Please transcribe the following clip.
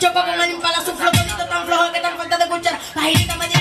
chopa con el impala, su flotadito tan flojo que tan falta de cuchara. Bajita me